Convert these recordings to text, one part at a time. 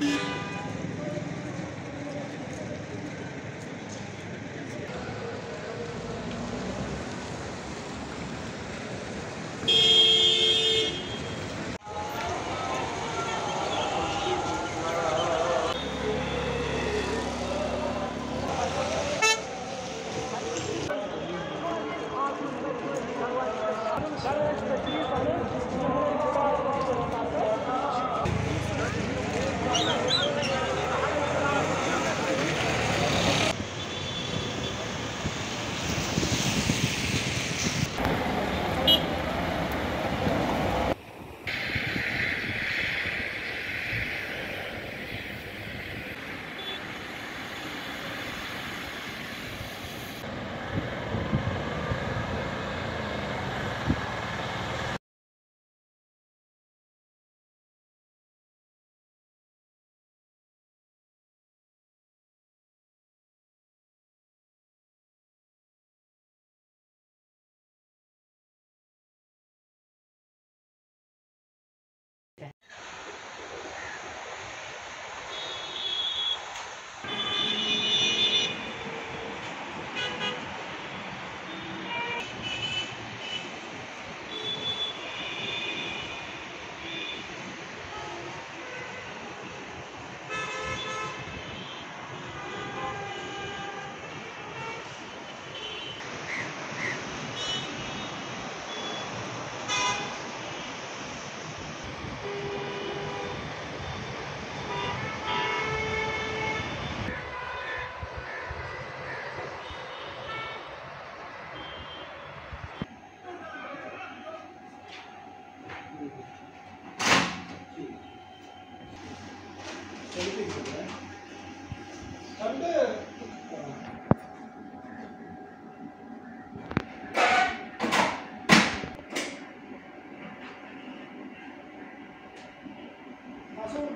Thank.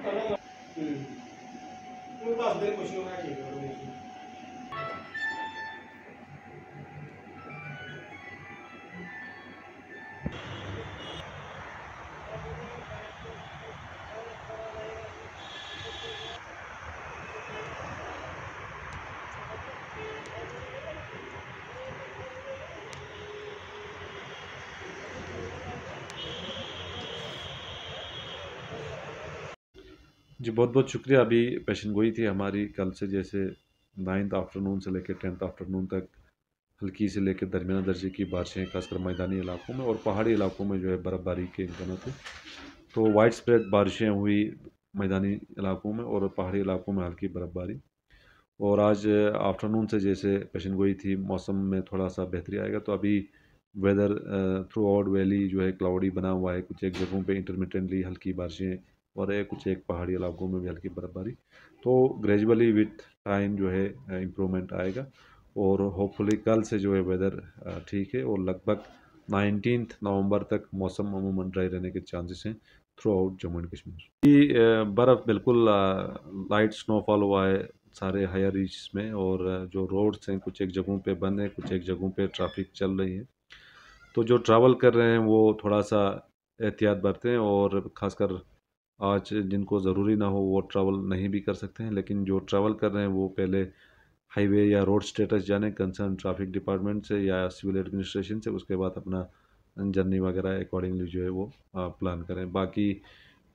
ਹੂੰ। ਤੂੰ ਦੱਸ ਦੇ ਕੁਛ ਹੋਣਾ ਠੀਕ ਹੈ जी बहुत बहुत शुक्रिया। अभी पेशन गोई थी हमारी कल से, जैसे नाइन्थ आफ्टरनून से लेकर टेंथ आफ्टरनून तक, हल्की से लेकर दरमिया दर्जे की बारिशें, खासकर मैदानी इलाकों में और पहाड़ी इलाकों में जो है बर्फ़बारी के इम्कान थे। तो वाइड स्प्रेड बारिशें हुई मैदानी इलाकों में और पहाड़ी इलाकों में हल्की बर्फ़बारी। और आज आफ्टरनून से जैसे पेशन गोई थी, मौसम में थोड़ा सा बेहतरी आएगा। तो अभी वेदर थ्रू आउट वैली जो है क्लाउडी बना हुआ है, कुछ एक जगहों पे इंटरमीडियटली हल्की बारिशें और है कुछ एक पहाड़ी इलाकों में भी हल्की बर्फ़बारी। तो ग्रेजुअली विथ टाइम जो है इम्प्रूवमेंट आएगा और होपफुली कल से जो है वेदर ठीक है और लगभग नाइनटीन नवंबर तक मौसम अमूमन ड्राई रहने के चांसेस हैं throughout Jammu and Kashmir. ये बर्फ़ बिल्कुल लाइट स्नोफॉल हुआ है सारे हायर रीच में और जो रोड्स हैं कुछ एक जगहों पे बंद हैं, कुछ एक जगहों पे ट्रैफ़िक चल रही है। तो जो ट्रैवल कर रहे हैं वो थोड़ा सा एहतियात बरतें और ख़ासकर आज जिनको ज़रूरी ना हो, वो ट्रैवल नहीं भी कर सकते हैं, लेकिन जो ट्रैवल कर रहे हैं, वो पहले हाईवे या रोड स्टेटस जाने कंसर्न ट्रैफ़िक डिपार्टमेंट से या सिविल एडमिनिस्ट्रेशन से, उसके बाद अपना जर्नी वगैरह अकॉर्डिंगली जो है वो प्लान करें। बाकी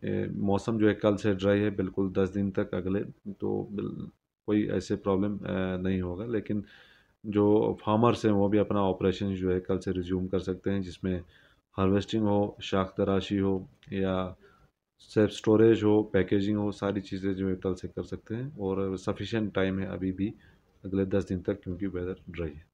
मौसम जो है, कल से ड्राई है, बिल्कुल दस दिन तक अगले तो कोई ऐसे प्रॉब्लम नहीं होगा। लेकिन जो फार्मर्स हैं, वो भी अपना ऑपरेशन जो है, कल से रिज्यूम कर सकते हैं, जिसमें हार्वेस्टिंग हो, शाख तराशी हो, या सेल्फ स्टोरेज हो, पैकेजिंग हो, सारी चीज़ें जो है कल से कर सकते हैं और सफिशेंट टाइम है अभी भी अगले दस दिन तक क्योंकि वेदर ड्राई है।